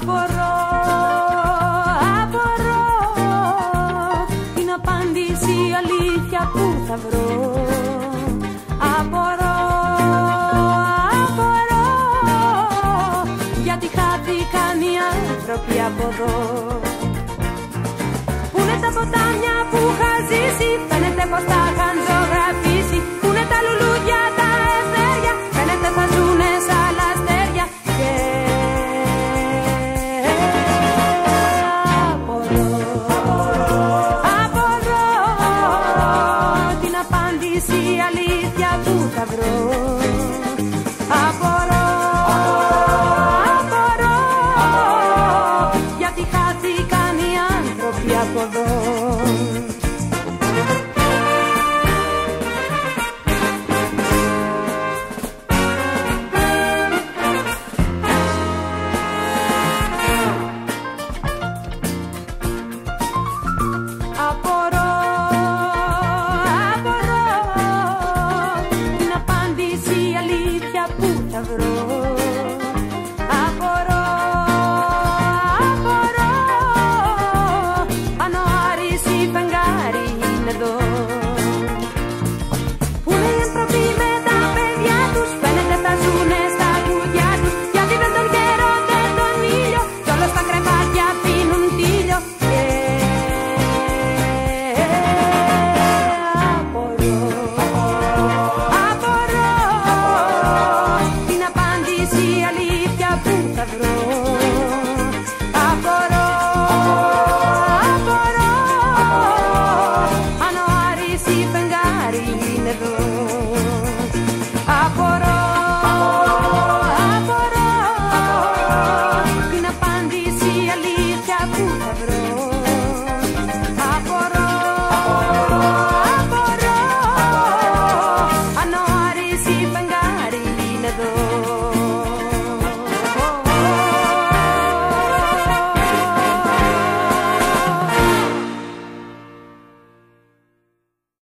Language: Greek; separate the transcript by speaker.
Speaker 1: Απορώ, απορώ. Την απάντηση αλήθεια που θα βρω. Απορώ, απορώ. Γιατί χάθηκαν οι άνθρωποι από εδώ. Πού είναι τα ποτάμια Για που θα βρω. Απορώ, απορώ Γιατί χάθηκαν οι άνθρωποι από εδώ.